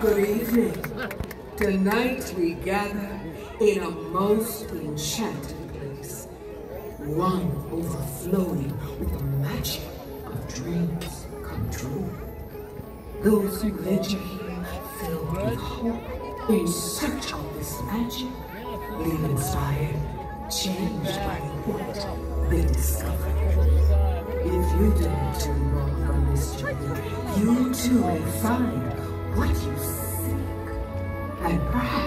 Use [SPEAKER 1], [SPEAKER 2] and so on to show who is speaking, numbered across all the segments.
[SPEAKER 1] Tonight we gather in a most enchanted place, one overflowing with the magic of dreams come true. Those who venture here filled with hope in search of this magic, leave inspired, changed by what they discover. If you dare to embark on this journey, you too will find what you seek, and perhaps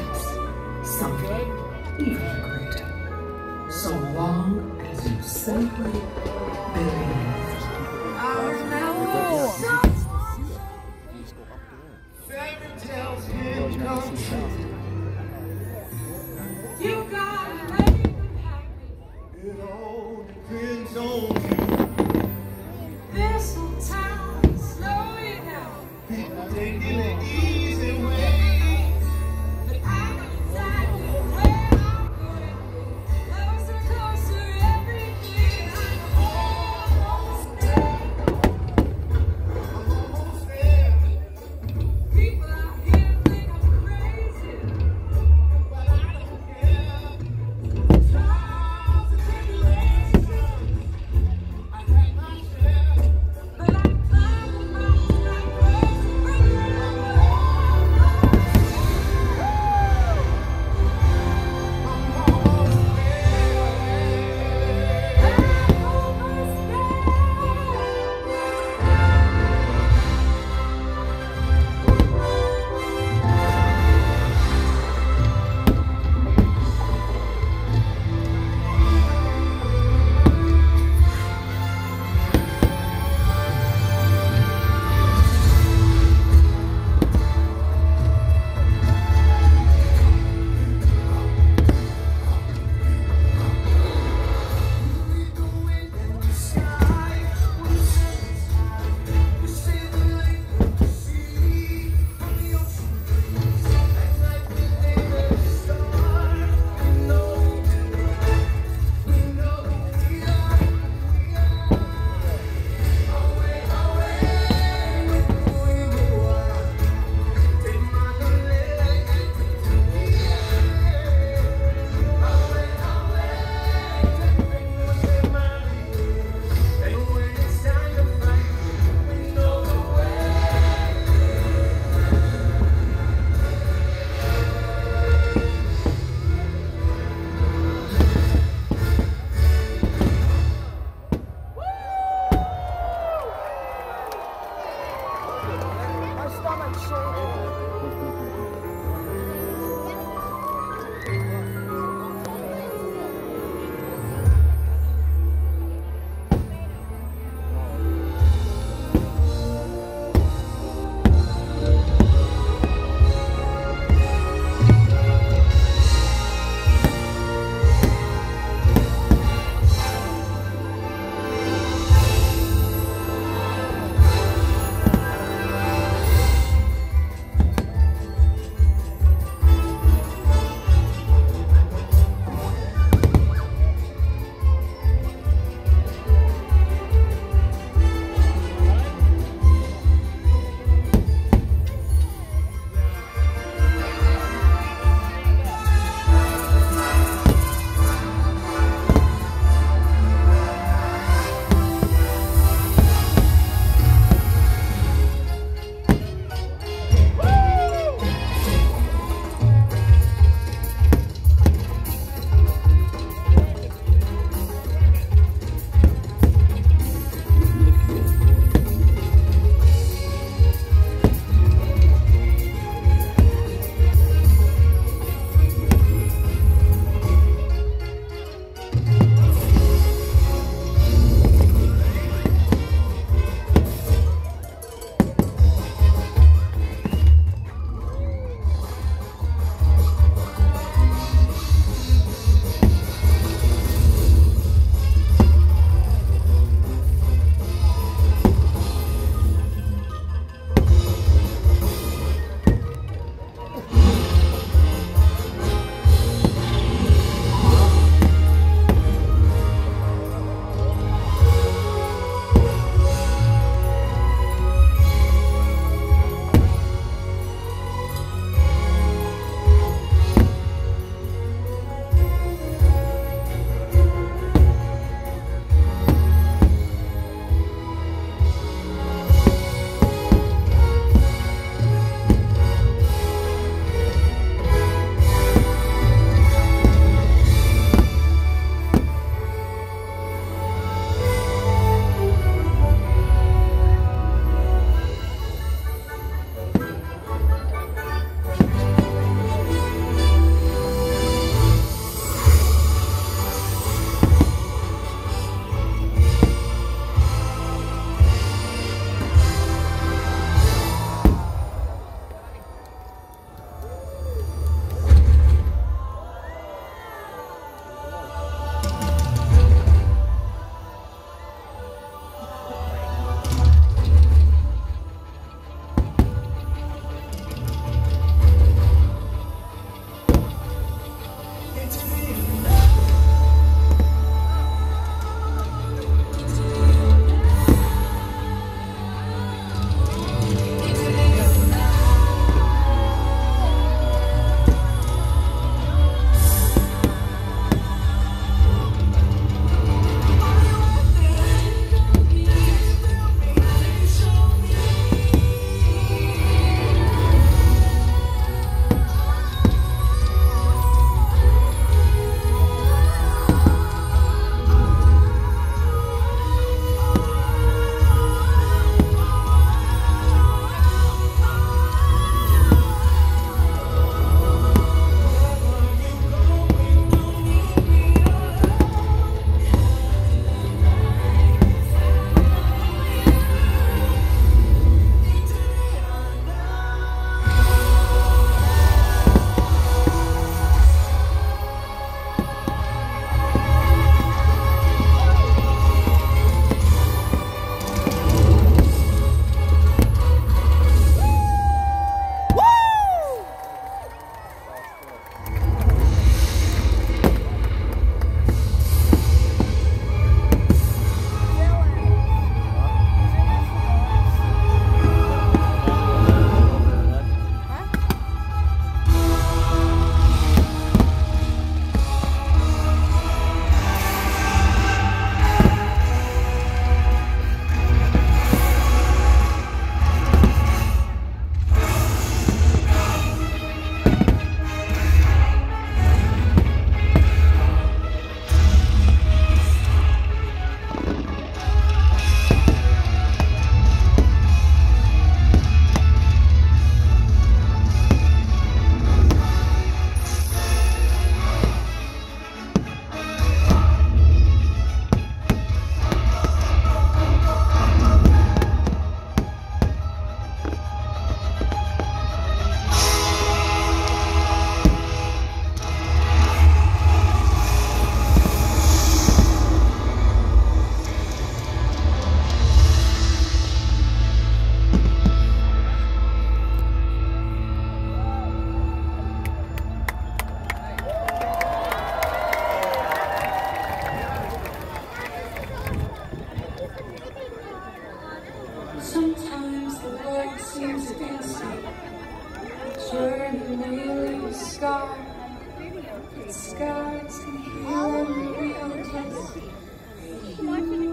[SPEAKER 1] But
[SPEAKER 2] scars can heal and real just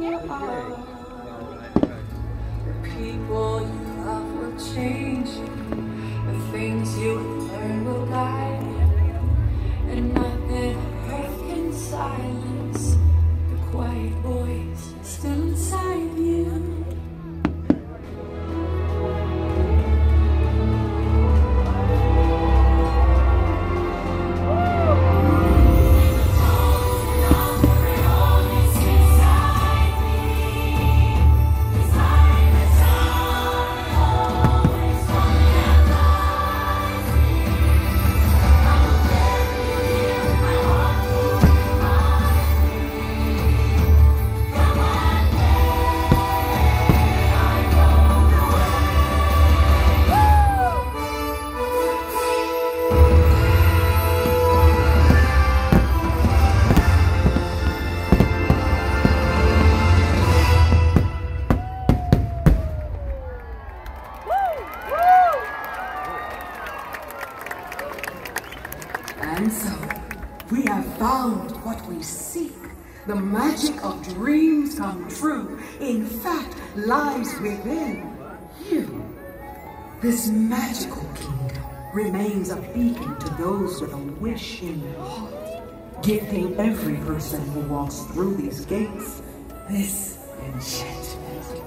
[SPEAKER 2] you are. The people you love will change you. The things you learn will guide The
[SPEAKER 1] magic of dreams come true, in fact, lies within you. This magical kingdom remains a beacon to those with a wish in heart, gifting every person who walks through these gates this enchantment.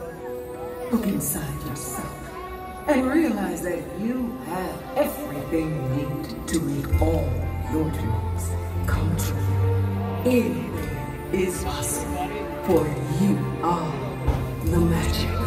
[SPEAKER 1] Look inside yourself and realize that you have everything you need to make all your dreams come true. It is possible, for you are the magic.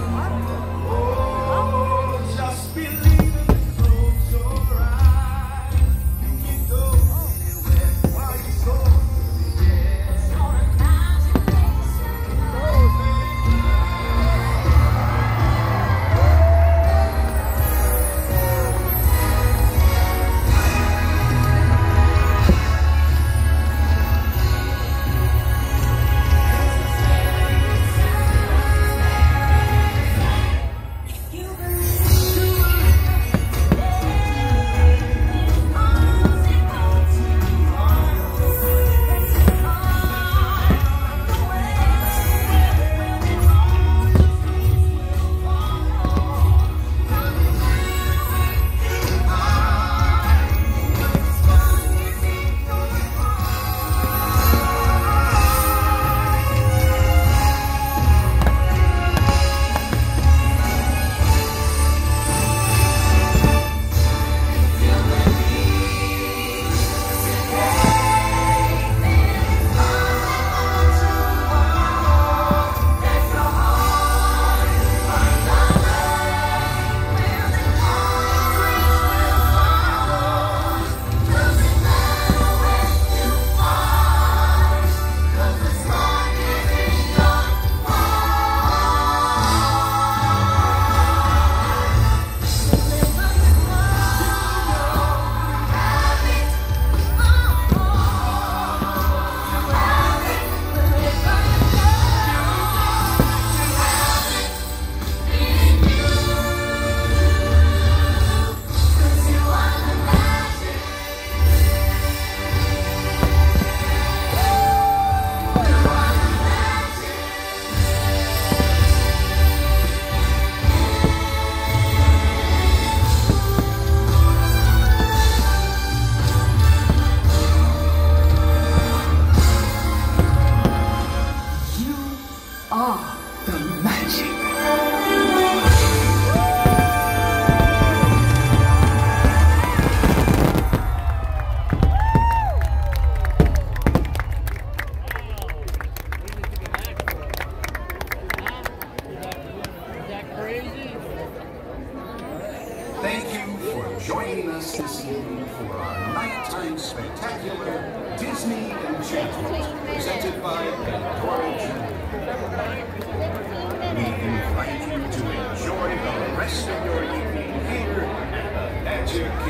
[SPEAKER 3] Music.